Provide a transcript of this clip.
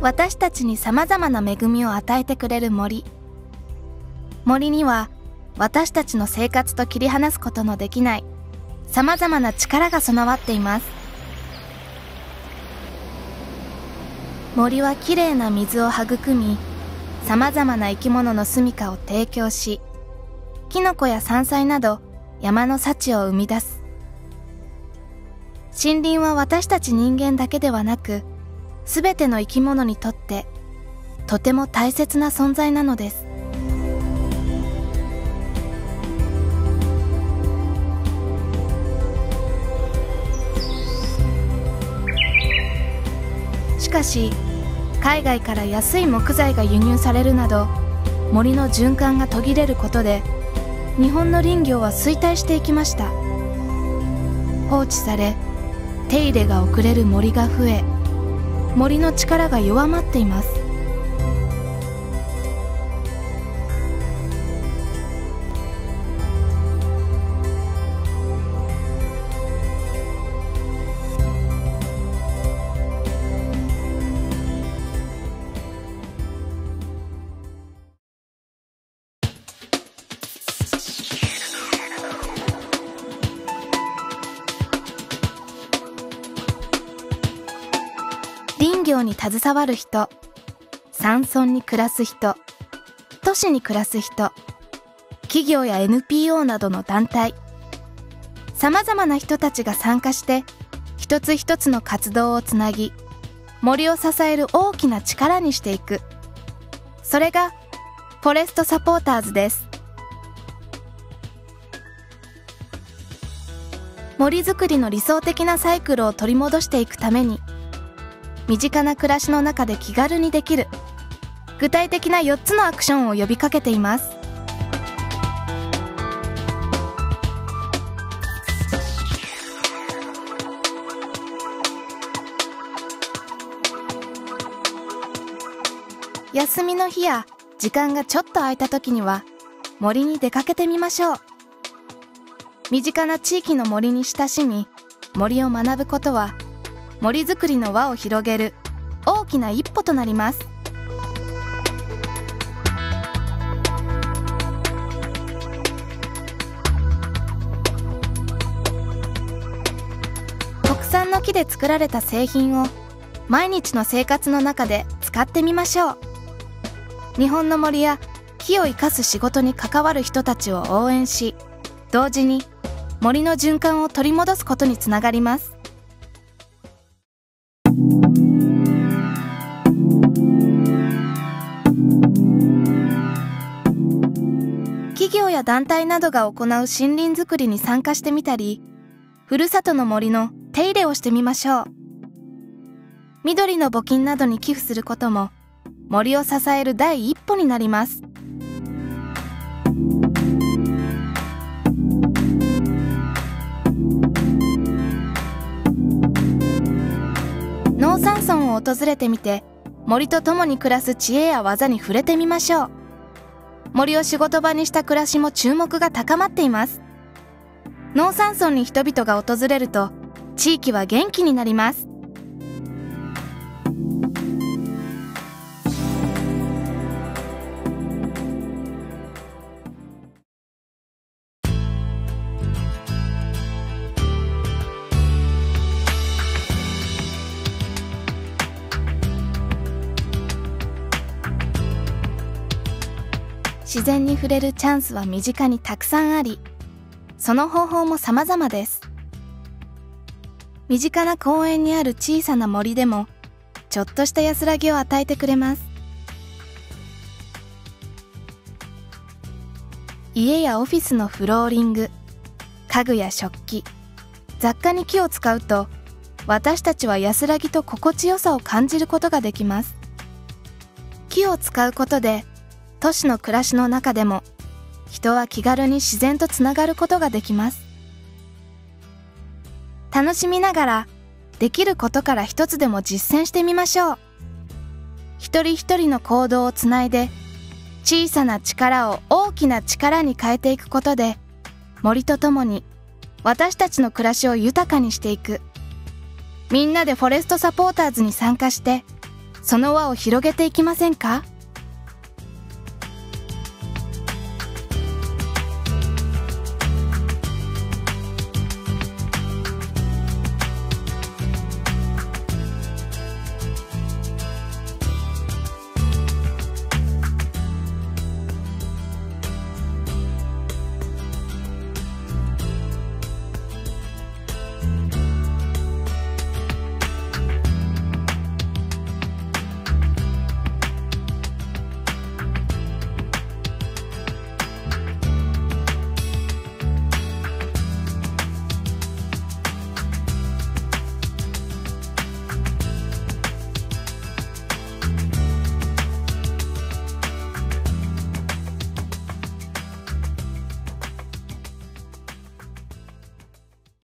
私たちに様々な恵みを与えてくれる森。森には私たちの生活と切り離すことのできない。様々な力が備わっています。森はきれいな水を育み様々な生き物の住処を提供しキノコや山菜など山の幸を生み出す。森林は私たち人間だけではなくすべての生き物にとってとても大切な存在なのです。しかし海外から安い木材が輸入されるなど森の循環が途切れることで日本の林業は衰退していきました。放置され手入れが遅れる森が増え森の力が弱まっています。業に携わる人山村に暮らす人都市に暮らす人企業や NPO などの団体様々な人たちが参加して一つ一つの活動をつなぎ森を支える大きな力にしていく。それがフォレストサポーターズです。森づくりの理想的なサイクルを取り戻していくために身近な暮らしの中で気軽にできる。具体的な4つのアクションを呼びかけています。休みの日や時間がちょっと空いた時には森に出かけてみましょう。身近な地域の森に親しみ森を学ぶことは森づくりの輪を広げる。大きな一歩となります。国産の木で作られた製品を毎日の生活の中で使ってみましょう。日本の森や木を生かす仕事に関わる人たちを応援し同時に森の循環を取り戻すことにつながります。企業や団体などが行う森林づくりに参加してみたりふるさとの森の手入れをしてみましょう。緑の募金などに寄付することも森を支える第一歩になります。訪れてみて森と共に暮らす知恵や技に触れてみましょう。森を仕事場にした暮らしも注目が高まっています。農山村に人々が訪れると地域は元気になります。自然に触れるチャンスは身近にたくさんありその方法も様々です。身近な公園にある小さな森でもちょっとした安らぎを与えてくれます。家やオフィスのフローリング家具や食器雑貨に木を使うと私たちは安らぎと心地よさを感じることができます。木を使うことで都市の暮らしの中でも人は気軽に自然とつながることができます。楽しみながらできることから一つでも実践してみましょう。一人一人の行動をつないで小さな力を大きな力に変えていくことで森とともに私たちの暮らしを豊かにしていく。みんなでフォレストサポーターズに参加してその輪を広げていきませんか？